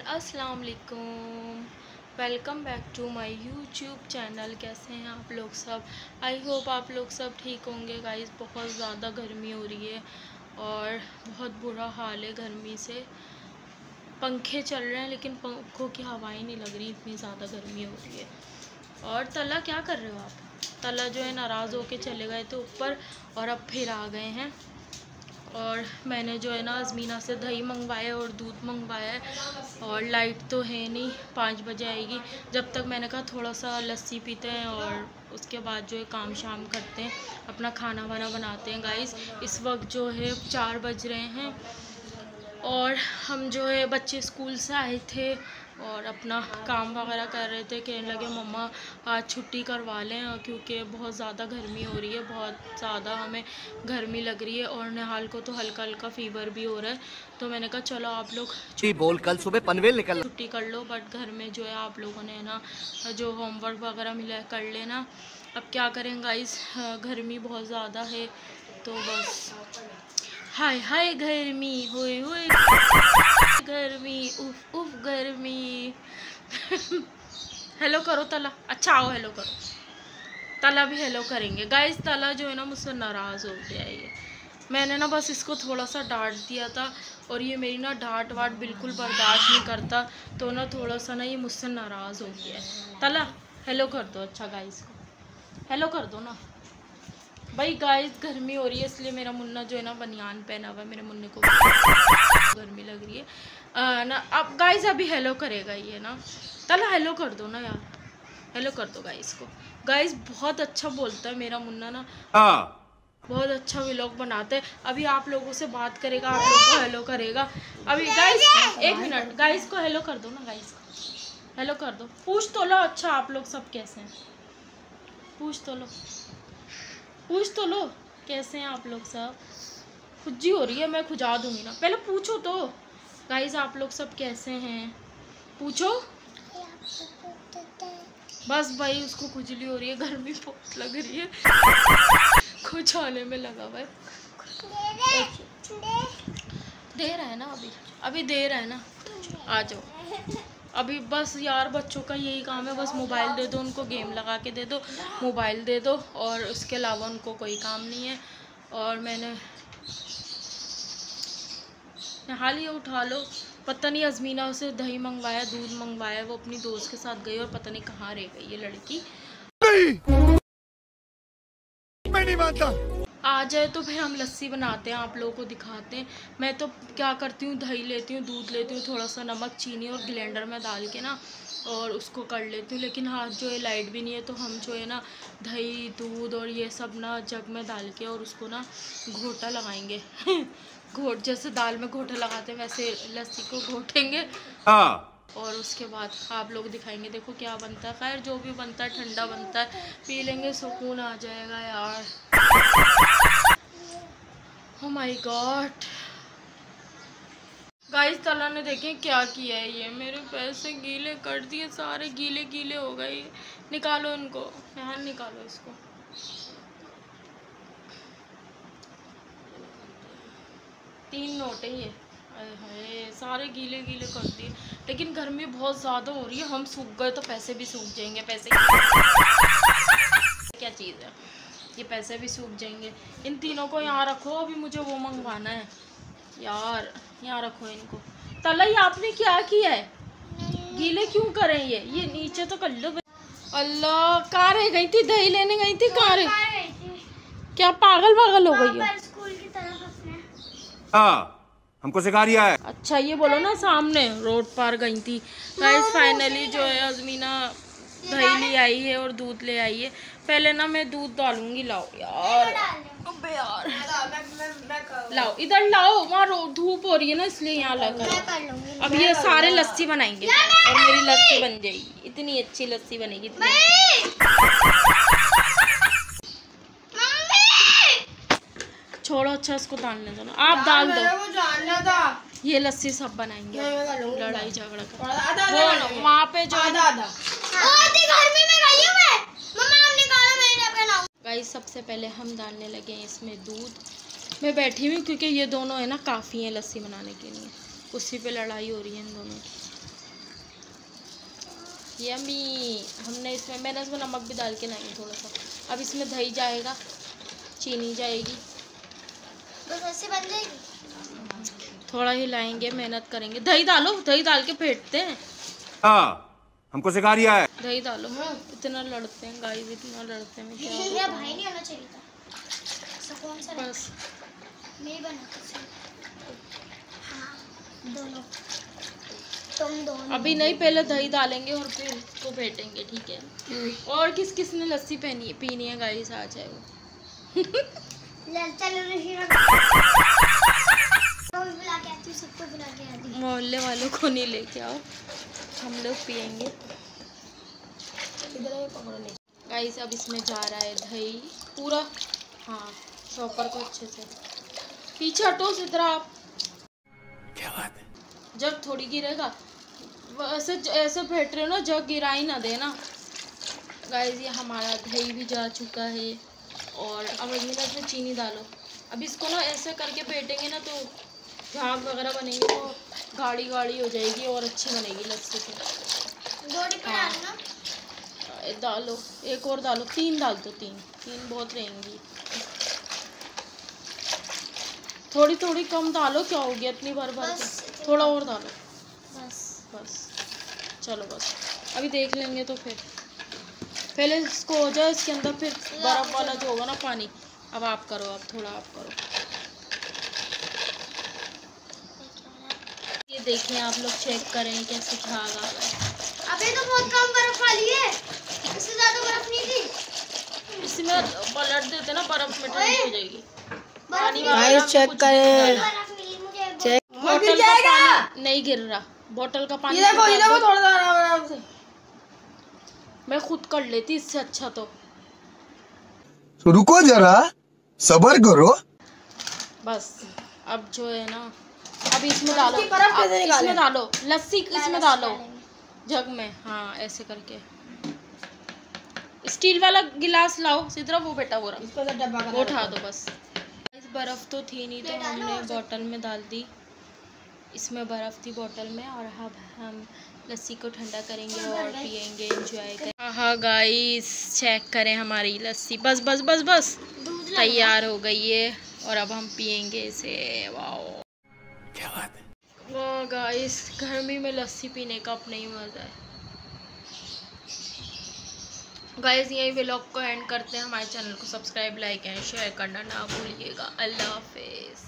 Everyone अस्सलाम वालेकुम welcome back to my YouTube channel. कैसे हैं आप लोग सब? आई होप आप लोग सब ठीक होंगे। गाइस, बहुत ज़्यादा गर्मी हो रही है और बहुत बुरा हाल है गर्मी से। पंखे चल रहे हैं, लेकिन पंखों की हवाएँ नहीं लग रही, इतनी ज़्यादा गर्मी हो रही है। और तला, क्या कर रहे हो आप? तला जो है नाराज़ होके चले गए थे ऊपर और अब फिर आ गए हैं। और मैंने जो है ना अजमीना से दही मंगवाया और दूध मंगवाया है और लाइट तो है नहीं, पाँच बजे आएगी। जब तक मैंने कहा थोड़ा सा लस्सी पीते हैं और उसके बाद जो है काम शाम करते हैं, अपना खाना वाना बनाते हैं गाइस इस वक्त जो है चार बज रहे हैं और हम जो है बच्चे स्कूल से आए थे और अपना काम वगैरह कर रहे थे कहने लगे मम्मा आज छुट्टी करवा लें क्योंकि बहुत ज़्यादा गर्मी हो रही है बहुत ज़्यादा हमें गर्मी लग रही है और निहाल को तो हल्का हल्का फीवर भी हो रहा है। तो मैंने कहा चलो आप लोग बोल कल सुबह पनवेल निकल छुट्टी कर लो बट घर में जो है आप लोगों ने ना जो होमवर्क वगैरह मिला है कर लेना। अब क्या करें गाइस गर्मी बहुत ज़्यादा है तो बस हाय हाय गर्मी हुए हुए गर्मी, उफ उफ गर्मी। हेलो करो तला अच्छा आओ हेलो करो। तला भी हेलो करेंगे। गाइस तला जो है ना मुझसे नाराज़ हो गया ये। मैंने ना बस इसको थोड़ा सा डांट दिया था और ये मेरी ना डांट वाट बिल्कुल बर्दाश्त नहीं करता तो ना थोड़ा सा ना ये मुझसे नाराज़ हो गया है। तला हेलो कर दो अच्छा गाइस को। हेलो कर दो ना। भाई गाइस गर्मी हो रही है इसलिए मेरा मुन्ना जो है ना बनियान पहना हुआ है मेरे मुन्ने को गर्मी लग रही है। आ, ना अब गाइस अभी हेलो करेगा ये ना? तला हेलो कर दो ना यार। हेलो कर दो गाइस को। गाइस बहुत अच्छा बोलता है मेरा मुन्ना ना। हाँ। बहुत अच्छा व्लॉग बनाते हैं। अभी आप लोगों से बात करेगा आप लोगों को हेलो करेगा। अभी गाइस एक मिनट गाइस को हेलो कर दो ना गाइस को। हेलो कर दो। पूछ तो लो अच्छा आप लोग सब कैसे हैं? पूछ तो लो। पूछ तो लो कैसे हैं आप लोग सब? खुजी हो रही है मैं खुजा दूँगी ना। पहले पूछो तो। गाइस आप लोग सब कैसे हैं? पूछो। बस भाई उसको खुजली हो रही है गर्मी बहुत लग रही है। कुछ आने में लगा हुआ है दे रहा है ना अभी? अभी दे रहा है ना? आ जाओ। अभी बस यार बच्चों का यही काम है, बस मोबाइल दे दो, उनको गेम लगा के दे दो, मोबाइल दे दो, और उसके अलावा उनको कोई काम नहीं है। और मैंने हाल ही, उठा लो। पता नहीं अजमीना उसे दही मंगवाया, दूध मंगवाया, वो अपनी दोस्त के साथ गई, और पता नहीं कहाँ रह गई ये लड़की। नहीं मैं नहीं मानता। आ जाए तो फिर हम लस्सी बनाते हैं आप लोगों को दिखाते हैं। मैं तो क्या करती हूँ दही लेती हूँ दूध लेती हूँ थोड़ा सा नमक चीनी और ग्लेंडर में डाल के ना और उसको कर लेती हूँ। लेकिन हाथ जो है लाइट भी नहीं है तो हम जो है ना दही दूध और ये सब ना जग में डाल के और उसको ना घोटा लगाएँगे। घोट जैसे दाल में घोटा लगाते हैं वैसे लस्सी को घोटेंगे। हाँ। और उसके बाद आप लोग दिखाएँगे देखो क्या बनता है। खैर जो भी बनता है ठंडा बनता है। पी लेंगे सुकून आ जाएगा यार। Oh माय गॉड गाइस तला ने देखें क्या किया है ये? मेरे पैसे गीले कर दिए, सारे गीले गीले हो गए। निकालो इनको। यहाँ निकालो इसको। तीन नोट है ये। हाय, सारे गीले गीले कर दिए। लेकिन गर्मी बहुत ज़्यादा हो रही है। हम सूख गए तो पैसे भी सूख जाएँगे, पैसे। क्या चीज़ है? ये पैसे भी सूख जाएँगे। इन तीनों को यहाँ रखो अभी मुझे वो मंगवाना है। यार यहाँ रखो इनको। तलाई आपने क्या किया है? गीले क्यों करें ये? ये नीचे तो कर लो अल्लाह कहाँ रह गई थी दही लेने गई थी कहाँ रह क्या पागल पागल हो गई हो? हाँ। हमको सिखा रिया है। अच्छा ये बोलो ना सामने रोड पार गई थी। गाइस फाइनली जो है अजमीना दही ले आई है और दूध ले आई है। पहले ना मैं दूध डालूँगी लाओ यार। अबे यार। लाओ इधर लाओ वहाँ धूप हो रही है ना इसलिए यहाँ लगा। अब ये सारे लस्सी बनाएँगे। और मेरी लस्सी बन जाएगी। इतनी अच्छी लस्सी बनेगी छोड़ो अच्छा इसको डालने दो आप डाल दो। ये लस्सी सब बनाएँगे। लड़ाई झगड़ा कर। वो वहाँ पे जो गाइस सबसे पहले हम डालने लगे हैं इसमें दूध। मैं बैठी हुई क्योंकि ये दोनों है ना काफ़ी हैं लस्सी बनाने के लिए। उसी पे लड़ाई हो रही है इन दोनों की। यमी हमने इसमें मैंने इसमें नमक भी डाल के लाएँगे थोड़ा सा। अब इसमें दही जाएगा चीनी जाएगी। बस ऐसे बन जाएगी। थोड़ा ही लाएँगे मेहनत करेंगे। दही डालो दही डाल के फेंटते हैं। हाँ। हमको सिखा रिया है। दही डालो। इतना लड़ते हैं गाइस इतना लड़ते हैं क्या मेरा भाई नहीं होना चाहिए था। ऐसा कौन सा बस। मैं ही बनाती हाँ दोनों। तुम दोनों। अभी नहीं पहले दही डालेंगे और फिर इसको फेंटेंगे ठीक है? और किस किस ने लस्सी पहनी है? पीनी है गाइस आ जाए वो। चल चल ऋषि बुला के आती हूँ सबको बुला के आती हूँ। मोहल्ले वालों को नहीं लेके आओ। हम लोग पियेंगे। इधर गाइस अब इसमें जा रहा है दही। पूरा? हाँ चॉपर को अच्छे से। पीछे हटो सिद्धरा। आप क्या बात है? जग थोड़ी गिरेगा। ऐसे ऐसे फेंट रहे हो ना जब गिरा ही ना देना। गाइस ये हमारा दही भी जा चुका है। और अब ना इसमें चीनी डालो। अब इसको ना ऐसे करके फेंटेंगे ना तो झाग वगैरह बनेंगे तो गाढ़ी गाढ़ी हो जाएगी और अच्छी बनेगी लस्सी से हाँ। डालो। एक और डालो। तीन डाल दो तीन। तीन बहुत रहेंगी। थोड़ी थोड़ी कम डालो क्या हो गया? इतनी बार भर बस थोड़ा और डालो। बस। बस। चलो बस। अभी देख लेंगे तो फिर। पहले इसको हो जाए इसके अंदर फिर बर्फ़ वाला जो होगा ना पानी। अब आप करो अब थोड़ा आप करो। ये देखिए आप लोग चेक करें कैसे आ है। अबे तो बहुत कम बर्फ़ वाली है। इससे ज़्यादा बर्फ़ नहीं थी। इसमें पलट देते ना बर्फ़ में ठंडी हो जाएगी। पानी में करें। नहीं डालना। बर्फ़ मिली मुझे चेक बोतल का पानी नहीं गिर रहा। बोतल का पानी ये देखो ये देखो थोड़ा सा आराम आराम से। मैं खुद कर लेती इससे अच्छा तो रुको जरा सबर करो। बस अब जो है ना अब इसमें डालो? इसमें डालो। लस्सी इसमें डालो। जग में हाँ ऐसे करके। स्टील वाला गिलास लाओ। सीधरा वो बेटा वो रहा तो वो उठा दो बस। बर्फ़ तो थी नहीं तो हमने। बोतल में डाल दी। इसमें बर्फ़ थी बोतल में और अब हम लस्सी को ठंडा करेंगे और पियेंगे एंजॉय करेंगे हाँ गाइस चेक करें हमारी लस्सी। बस बस बस बस। तैयार हो गई है और अब हम पियेंगे इसे। वाओ है गाइस गर्मी में लस्सी पीने का अपना ही मज़ा है। गाइस, यही व्लॉग को एंड करते हैं। हमारे चैनल को सब्सक्राइब लाइक एंड शेयर करना ना भूलिएगा। अल्लाह हाफिज़।